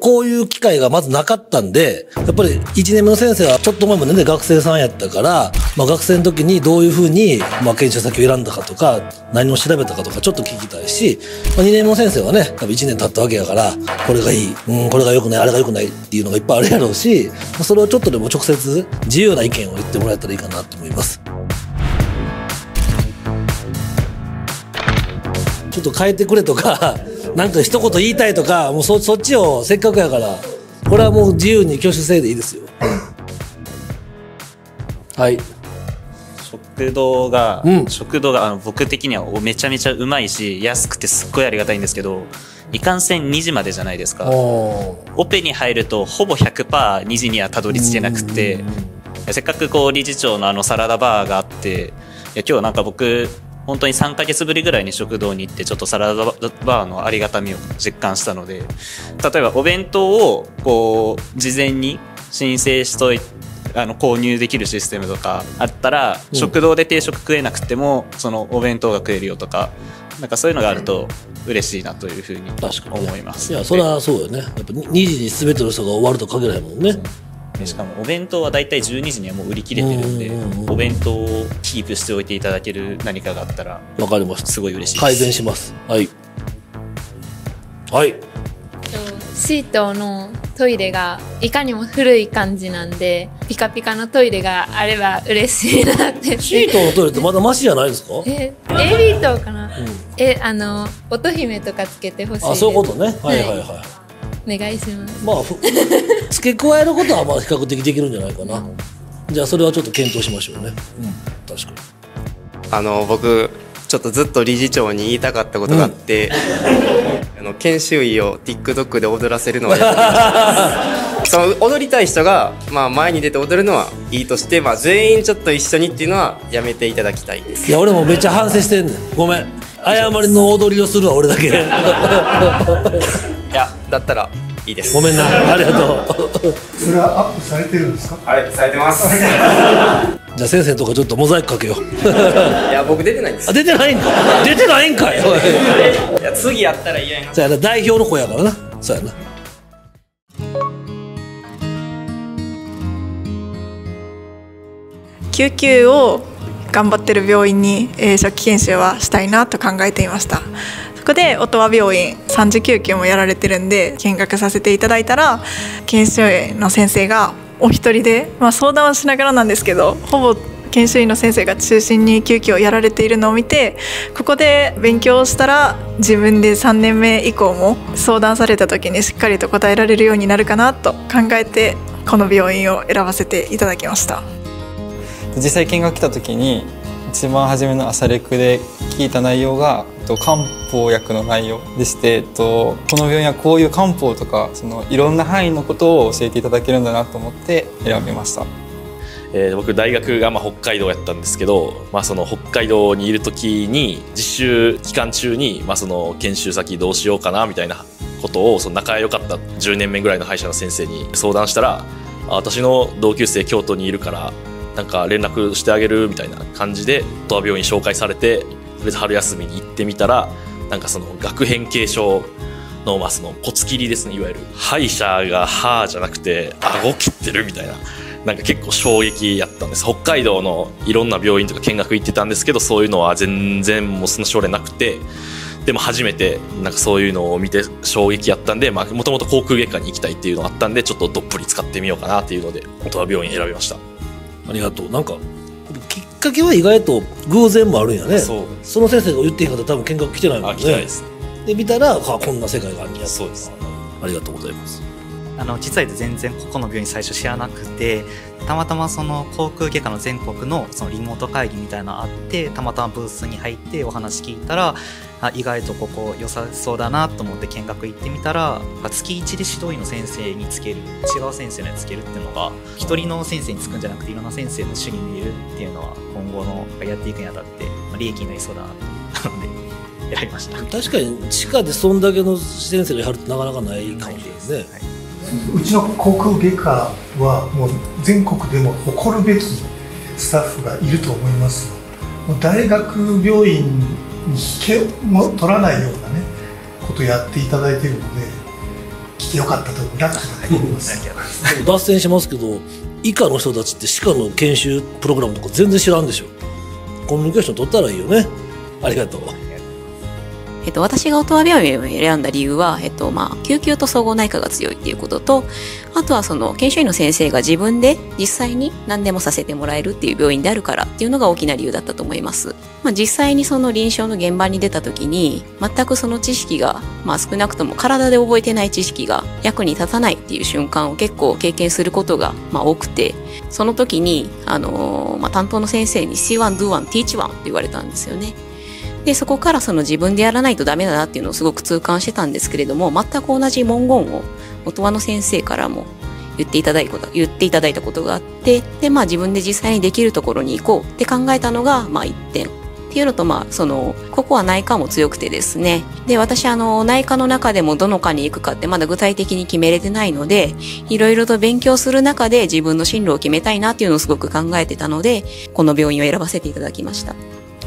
こういう機会がまずなかったんで、やっぱり1年目の先生はちょっと前までね、学生さんやったから、まあ学生の時にどういうふうに、まあ研修先を選んだかとか、何を調べたかとかちょっと聞きたいし、まあ2年目の先生はね、多分1年経ったわけやから、これがいい、うん、これが良くない、あれが良くないっていうのがいっぱいあるやろうし、まあそれをちょっとでも直接自由な意見を言ってもらえたらいいかなと思います。ちょっと変えてくれとか、なんか一言言いたいとか、もうそそっちをせっかくやから、これはもう自由に挙手制でいいですよ。はい。食堂が、うん。食堂があの僕的にはめちゃめちゃうまいし安くてすっごいありがたいんですけどいかんせん2時までじゃないですか。オペに入るとほぼ 100%2 時にはたどり着けなくて。せっかくこう理事長のあのサラダバーがあっていや今日なんか僕本当に3ヶ月ぶりぐらいに食堂に行ってちょっとサラダバーのありがたみを実感したので例えばお弁当をこう事前に申請しといてあの購入できるシステムとかあったら、うん食堂で定食食えなくてもそのお弁当が食えるよとかなんかそういうのがあると嬉しいなというふうに思いますいや、それはそうよね。やっぱ2時に全ての人が終わるとは限らへんもんね。でしかもお弁当はだいたい12時にはもう売り切れてるんでうんうんうんお弁当をキープしておいていただける何かがあったらわかりました。すごい嬉しいです改善します。はい。はい。シートのトイレがいかにも古い感じなんでピカピカのトイレがあれば嬉しいなってシートのトイレってまだマシじゃないですか？えエリートかな、えあの乙姫とかつけてほしいあ、そういうことね。はいはいはい。お願いしますまあ、ふ 付け加えることはまあ比較的できるんじゃないかな。じゃあそれはちょっと検討しましょうね。うん、確かに。あの僕ちょっとずっと理事長に言いたかったことがあって、あの研修医を TikTok で踊らせるのはやってその踊りたい人が、まあ、前に出て踊るのはいいとして、まあ、全員ちょっと一緒にっていうのはやめていただきたいですいや、俺もめっちゃ反省してんねん。ごめん。謝りの踊りをするわ、俺だけ。だったらいいですごめんな。ありがとう。それはアップされてるんですか？はいされてます じゃあ先生のとかちょっとモザイクかけよう。いや僕出てないんですあ、出てないんか。出てないんかい いや次やったら嫌やなそうやな、代表の子やからな。そうやな。救急を頑張ってる病院に、えー初期研修はしたいなと考えていましたそこで音羽病院3次救急もやられてるんで見学させていただいたら研修医の先生がお一人で、まあ、相談はしながらなんですけどほぼ研修医の先生が中心に救急をやられているのを見てここで勉強したら自分で3年目以降も相談された時にしっかりと答えられるようになるかなと考えてこの病院を選ばせていただきました。実際見学来た時に一番初めの朝レクで聞いた内容が漢方薬の内容でして、えっと、この病院はこういう漢方とかそのいろんな範囲のことを教えていただけるんだなと思って選びました。えー僕大学がまあ北海道やったんですけど、まあ、その北海道にいる時に実習期間中に、まあ、その研修先どうしようかなみたいなことをその仲良かった10年目ぐらいの歯医者の先生に相談したら私の同級生京都にいるからなんか連絡してあげるみたいな感じで東亜病院紹介されてとりあえず春休みに行ってみたらなんかその学変継承の,、まあその骨切りですね。いわゆる歯医者が歯じゃなくて顎切ってるみたいななんか結構衝撃やったんです。北海道のいろんな病院とか見学行ってたんですけどそういうのは全然もうそんな症例なくてでも初めてなんかそういうのを見て衝撃やったんでもともと航空外科に行きたいっていうのがあったんでちょっとどっぷり使ってみようかなっていうので音羽病院選びました。ありがとう。なんか、きっかけは意外と偶然もあるんやね。その先生が言ってへんかったら多分見学来てないもんね。あ来てないですで、見たら、あこんな世界があるんやそうですありがとうございます。あの実は全然ここの病院最初知らなくてたまたまその航空外科の全国のそのリモート会議みたいなのあってたまたまブースに入ってお話聞いたらあ意外とここ良さそうだなと思って見学行ってみたら月1で指導医の先生につける違う先生につけるっていうのが一人の先生につくんじゃなくていろんな先生の主に見えるっていうのは今後のやっていくにあたってまあ利益になりそうだなと思って選びました。確かに地下でそんだけの先生がやるってなかなかないかもしれないですね。うちの航空外科はもう全国でも誇るべきスタッフがいると思います。もう大学病院に引けも取らないようなねことやっていただいてるので来てよかったと思うラッキーだと思います。脱線しますけど以下の人たちって歯科の研修プログラムとか全然知らんでしょ。コミュニケーション取ったらいいよね。ありがとう。えっと、私が音羽病院を選んだ理由は、えっと、まあ、救急と総合内科が強いっていうことと、あとはその、研修医の先生が自分で実際に何でもさせてもらえるっていう病院であるからっていうのが大きな理由だったと思います。まあ、実際にその臨床の現場に出た時に、全くその知識が、まあ、少なくとも体で覚えてない知識が役に立たないっていう瞬間を結構経験することが、まあ、多くて、その時に、あのーまあ、担当の先生に C1, Do1, Teach 1って言われたんですよね。で、そこからその自分でやらないとダメだなっていうのをすごく痛感してたんですけれども、全く同じ文言を音羽の先生からも言っていただいたこと、言っていただいたことがあって、で、まあ自分で実際にできるところに行こうって考えたのが、まあ一点。っていうのと、まあ、その、ここは内科も強くてですね。で、私、あの、内科の中でもどの科に行くかってまだ具体的に決めれてないので、いろいろと勉強する中で自分の進路を決めたいなっていうのをすごく考えてたので、この病院を選ばせていただきました。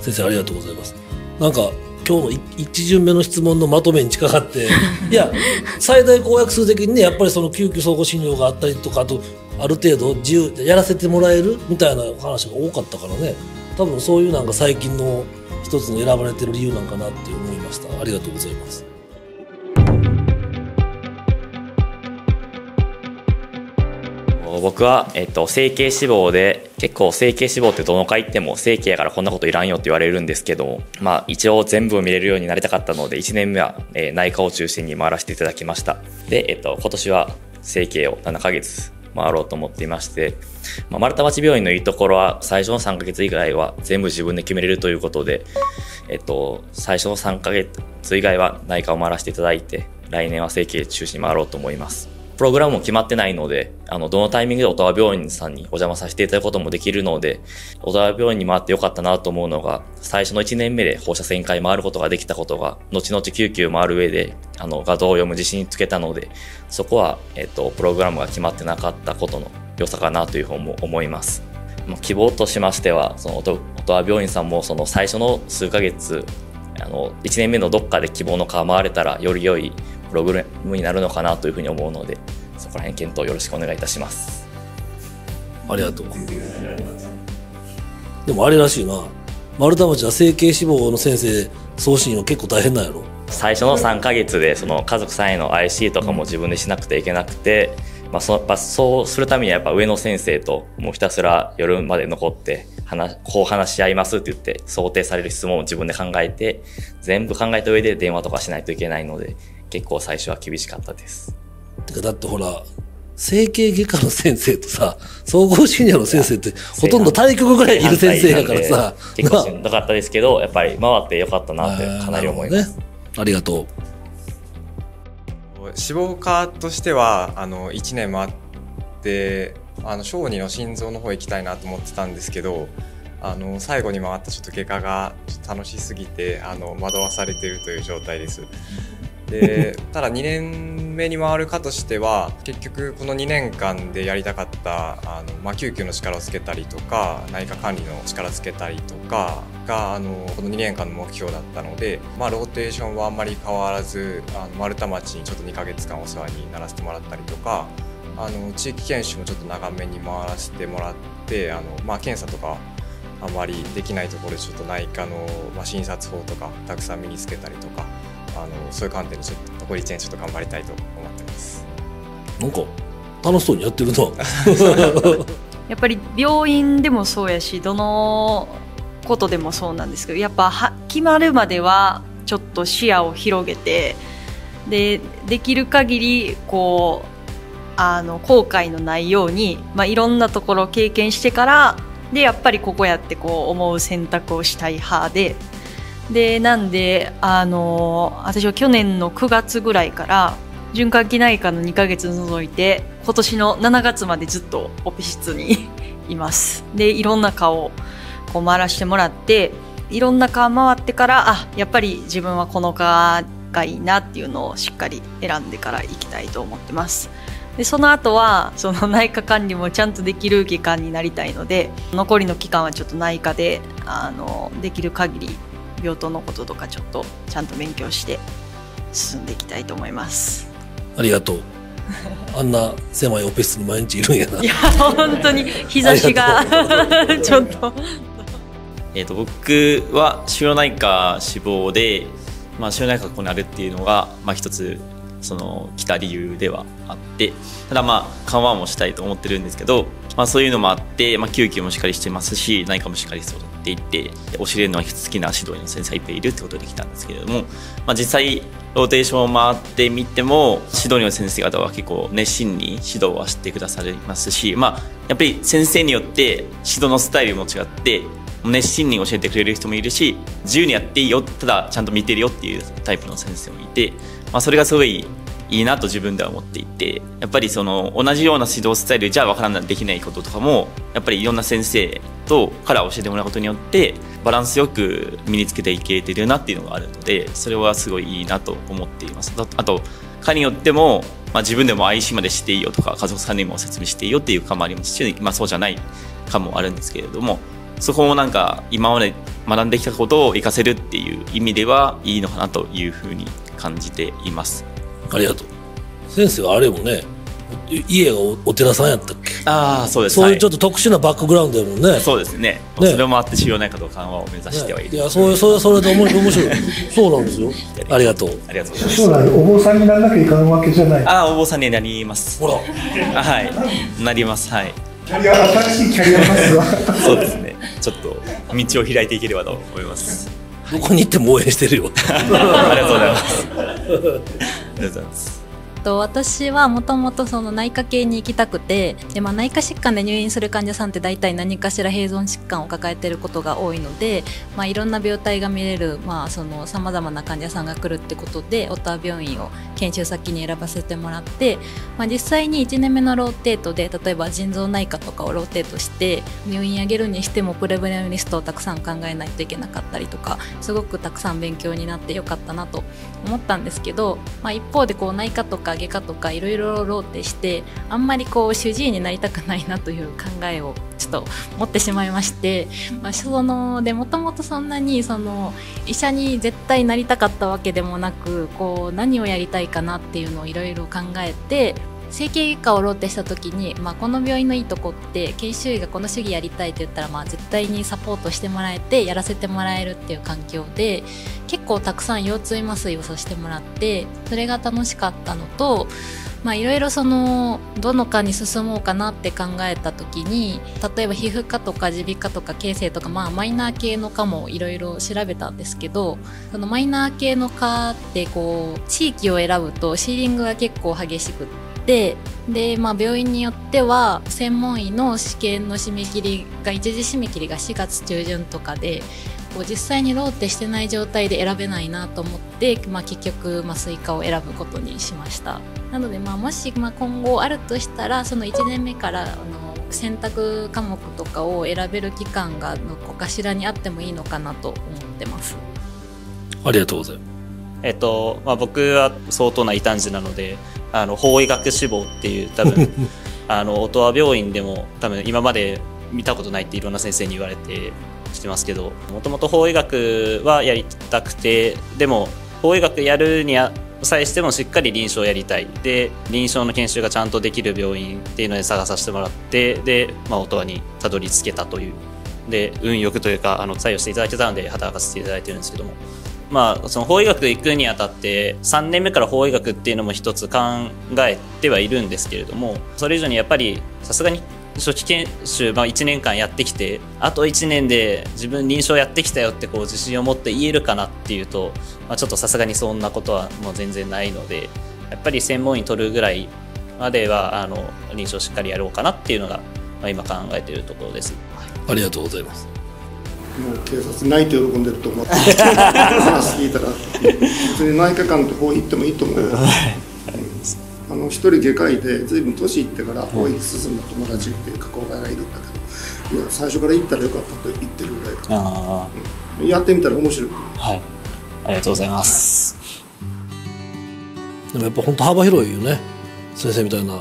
先生ありがとうございますなんか今日のい一巡目の質問のまとめに近かって いや最大公約数的にねやっぱりその救急総合診療があったりとかあとある程度自由でやらせてもらえるみたいな話が多かったからね。多分そういうなんか最近の一つの選ばれてる理由なんかなって思いました。ありがとうございます僕は、えっと、整形脂肪で結構整形脂肪ってどの回行っても整形やからこんなこといらんよって言われるんですけどまあ一応全部を見れるようになりたかったので1年目は、えー内科を中心に回らせていただきました。で、えっと、今年は整形を7ヶ月回ろうと思っていまして、まあ、丸太町病院のいいところは最初の3ヶ月以外は全部自分で決めれるということで、えっと、最初の3ヶ月以外は内科を回らせていただいて来年は整形中心に回ろうと思います。プログラムも決まってないので、あの、どのタイミングでオタワ病院さんにお邪魔させていただくこともできるので、オタワ病院に回ってよかったなと思うのが、最初の1年目で放射線科に回ることができたことが、後々救急回る上で、あの、画像を読む自信につけたので、そこは、えっと、プログラムが決まってなかったことの良さかなというふうにも思います。まあ希望としましては、その、オトオタワ病院さんも、その最初の数ヶ月、あの、1年目のどっかで希望の科回れたら、より良いログになるのかなというふうに思うので、そこら辺検討よろしくお願いいたします。ありがとう。でもあれらしいな。丸太町は整形志望の先生送信は結構大変なんやろ。最初の3ヶ月でその家族さんへの IC とかも自分でしなくてはいけなくて、まあ、そのやっぱそうするためにはやっぱ上の先生ともうひたすら夜まで残って話こう話し合いますって言って想定される質問を自分で考えて全部考えた上で電話とかしないといけないので結構最初は厳しかったです。てかだってほら整形外科の先生とさ総合診療の先生ってほとんど対局ぐらいいる先生やからさ結構しんどかったですけどやっぱり回ってよかったなってかなり思います。ありがとう脂肪科としてはあの1年回ってあの小児の心臓の方行きたいなと思ってたんですけどあの最後に回ったちょっと外科がちょっと楽しすぎてあの惑わされているという状態です。で ただ2年目に回る科としては結局この2年間でやりたかったあの、まあ、救急の力をつけたりとか内科管理の力つけたりとかがあのこの2年間の目標だったので、まあ、ローテーションはあんまり変わらずあの丸太町にちょっと2ヶ月間お世話にならせてもらったりとかあの地域研修もちょっと長めに回らせてもらってあの、まあ、検査とかあまりできないところでちょっと内科の、まあ、診察法とかたくさん身につけたりとかあのそういう観点でちょっと残り1年ちょっと頑張りたいと思ってます。なんか楽しそうにやってるな やっぱり病院でもそうやしどのことでもそうなんですけどやっぱは決まるまではちょっと視野を広げてでできる限りこうあの後悔のないように、まあ、いろんなところを経験してからでやっぱりここやってこう思う選択をしたい派ででなんであの私は去年の9月ぐらいから循環器内科の2ヶ月除いて今年の7月までずっとオペ室に います。でいろんな顔をこう回らせてもらっていろんな科回ってからあやっぱり自分はこの科がいいなっていうのをしっかり選んでから行きたいと思ってます。でその後はその内科管理もちゃんとできる期間になりたいので残りの期間はちょっと内科であのできる限り病棟のこととかちょっとちゃんと勉強して進んでいきたいと思います。ありがとう。あんな狭いオペ室に毎日いるんやな。いや本当に日差しが。ちょっと。えー、と僕は腫瘍内科志望で、まあ、腫瘍内科がここにあるっていうのが、まあ、一つその来た理由ではあってただまあ緩和もしたいと思ってるんですけど、まあ、そういうのもあって、まあ、救急もしっかりしてますし内科もしっかり育っていって教えるのは好きな指導員の先生がいっぱいいるってことで来たんですけれども、まあ、実際ローテーションを回ってみても指導員の先生方は結構熱心に指導はしてくださいますし、まあ、やっぱり先生によって指導のスタイルも違って熱心に教えてくれる人もいるし自由にやっていいよただちゃんと見てるよっていうタイプの先生もいて、まあ、それがすごいいいなと自分では思っていてやっぱりその同じような指導スタイルじゃ分からないできないこととかもやっぱりいろんな先生とから教えてもらうことによってバランスよく身につけていけてるなっていうのがあるのでそれはすごいいいなと思っています。あと科によっても、まあ、自分でも IC までしていいよとか家族さんにも説明していいよっていう科もありますし、まあ、そうじゃない科もあるんですけれどもそこもなんか今まで学んできたことを活かせるっていう意味ではいいのかなというふうに感じています。ありがとう。先生はあれもね家がお寺さんやったっけ？ああそうです。そういうちょっと特殊なバックグラウンドやもんね、そうですね。ね。それもあって腫瘍内科と緩和を目指してはいる、いやそういうそれそれで面白い面白い。そうなんですよ。ありがとう。ありがとうございます。将来お坊さんにならなきゃいかんわけじゃない。ああお坊さんになります。ほら。はい。なります。はい。キャリア新しいキャリアパスは。そうですね。ちょっと道を開いていければと思いますどこに行っても応援してるよ。ありがとうございます。ありがとうございます。と私はもともとその内科系に行きたくてで、まあ、内科疾患で入院する患者さんって大体何かしら併存疾患を抱えていることが多いので、まあ、いろんな病態が見れるさまざ、まな患者さんが来るってことで音羽病院を研修先に選ばせてもらって、まあ、実際に1年目のローテートで例えば腎臓内科とかをローテートして入院上げるにしてもプロブレムリストをたくさん考えないといけなかったりとかすごくたくさん勉強になってよかったなと思ったんですけど、まあ、一方でこう内科とか外科とかいろいろローテしてあんまりこう主治医になりたくないなという考えをちょっと持ってしまいまして、まあ、そのでもともとそんなにその医者に絶対なりたかったわけでもなくこう何をやりたいかなっていうのをいろいろ考えて整形外科をローテした時に、まあ、この病院のいいとこって研修医がこの主義やりたいって言ったら、まあ、絶対にサポートしてもらえてやらせてもらえるっていう環境で結構たくさん腰椎麻酔をさせてもらってそれが楽しかったのといろいろそのどの科に進もうかなって考えた時に例えば皮膚科とか耳鼻科とか形成とかまあマイナー系の科もいろいろ調べたんですけどそのマイナー系の科ってこう地域を選ぶとシーリングが結構激しくってで、まあ、病院によっては専門医の試験の締め切りが一時締め切りが4月中旬とかでこう実際にローテしてない状態で選べないなと思って、まあ、結局麻酔科を選ぶことにしました。なので、まあ、もし、まあ、今後あるとしたらその1年目からあの選択科目とかを選べる期間がどこかしらにあってもいいのかなと思ってます。ありがとうございます。えっとまあ、僕は相当な異端児なのであの法医学志望っていう多分 あの音羽病院でも多分今まで見たことないっていろんな先生に言われてしてますけどもともと法医学はやりたくてでも法医学やるにあ際してもしっかり臨床やりたい。で臨床の研修がちゃんとできる病院っていうので探させてもらってで、まあ、音羽にたどり着けたという。で運よくというかあの採用していただけたので働かせていただいてるんですけども。まあ、その法医学で行くにあたって3年目から法医学っていうのも一つ考えてはいるんですけれどもそれ以上にやっぱりさすがに初期研修、まあ、1年間やってきてあと1年で自分臨床やってきたよってこう自信を持って言えるかなっていうと、まあ、ちょっとさすがにそんなことはもう全然ないのでやっぱり専門医取るぐらいまではあの臨床しっかりやろうかなっていうのが、まあ、今考えているところです。ありがとうございますもう警察泣いて喜んでると思って 話聞いたら別に内科官って法医行ってもいいと思うよ。あの一人外科医で随分年いってから法医進んだ友達っていう加工外がいるんだけどいや最初から行ったらよかったと言ってるぐらいだ。からあうんやってみたら面白い。はい。ありがとうございます。でもやっぱ本当幅広いよね。先生みたいな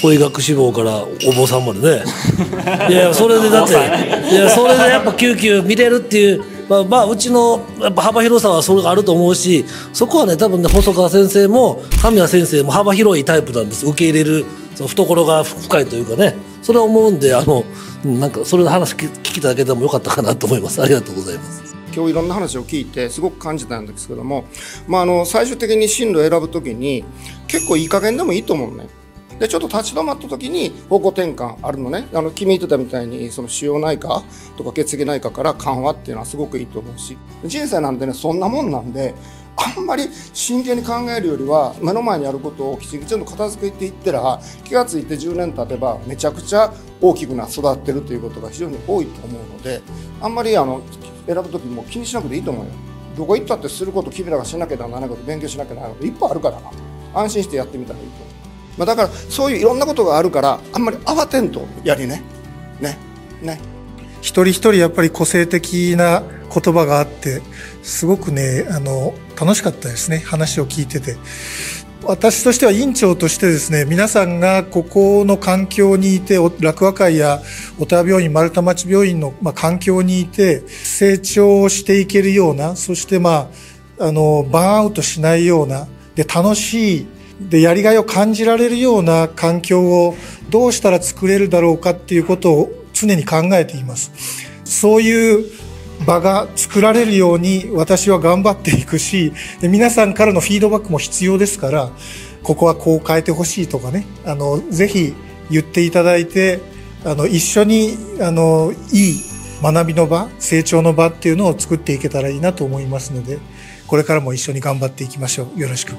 法医学志望からお坊さんまでね いやいやそれでだっていやそれでやっぱ救急見れるっていうまあ、まあ、うちのやっぱ幅広さはそれがあると思うし、そこはね、多分ね、細川先生も神谷先生も幅広いタイプなんです。受け入れる、その懐が深いというかね、それは思うんで、あの、うんなんか、それの話聞聞きいただけてもよかったかなと思います。ありがとうございます。今日いろんな話を聞いてすごく感じたんですけども、まあ、あの最終的に進路を選ぶときに結構いい加減でもいいと思うね。でちょっと立ち止まった時に方向転換あるのね。あの君言ってたみたいにその腫瘍内科とか血液内科から緩和っていうのはすごくいいと思うし。人生なんてねそんなもんなんであんまり真剣に考えるよりは目の前にあることをきちんと片付けていったら気が付いて10年経てばめちゃくちゃ大きくな育ってるということが非常に多いと思うのであんまりあの選ぶ時も気にしなくていいと思うよ。どこ行ったってすること君らがしなきゃならないこと勉強しなきゃならないこといっぱいあるからな。安心してやってみたらいいと思う、まあ、だからそういういろんなことがあるからあんまり慌てんとやりね。ね。ね。一人一人やっぱり個性的な言葉があってすごくねあの楽しかったですね。話を聞いてて。私としては院長としてですね皆さんがここの環境にいてお楽和会や小田病院丸太町病院の、まあ、環境にいて成長していけるようなそしてまああのバーンアウトしないようなで楽しいでやりがいを感じられるような環境をどうしたら作れるだろうかっていうことを常に考えています。そういう場が作られるように私は頑張っていくし、で皆さんからのフィードバックも必要ですから、ここはこう変えてほしいとかね、あの、ぜひ言っていただいて、あの、一緒に、あの、いい学びの場、成長の場っていうのを作っていけたらいいなと思いますので、これからも一緒に頑張っていきましょう。よろしく。